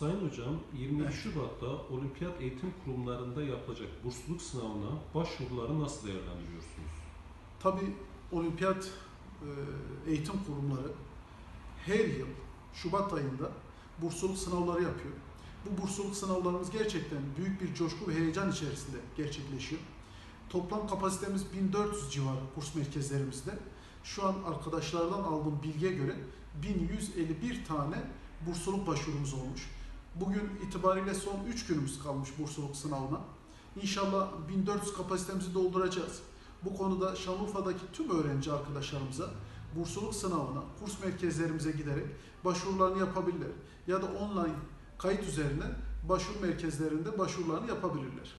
Sayın Hocam, 22 Şubat'ta olimpiyat eğitim kurumlarında yapılacak bursluluk sınavına başvuruları nasıl değerlendiriyorsunuz? Tabii olimpiyat e, eğitim kurumları her yıl Şubat ayında bursluluk sınavları yapıyor. Bu bursluluk sınavlarımız gerçekten büyük bir coşku ve heyecan içerisinde gerçekleşiyor. Toplam kapasitemiz 1400 civarı kurs merkezlerimizde. Şu an arkadaşlardan aldığım bilgiye göre 1151 tane bursluluk başvurumuz olmuş. Bugün itibariyle son 3 günümüz kalmış bursluluk sınavına. İnşallah 1400 kapasitemizi dolduracağız. Bu konuda Şanlıurfa'daki tüm öğrenci arkadaşlarımıza bursluluk sınavına, kurs merkezlerimize giderek başvurularını yapabilirler. Ya da online kayıt üzerine başvuru merkezlerinde başvurularını yapabilirler.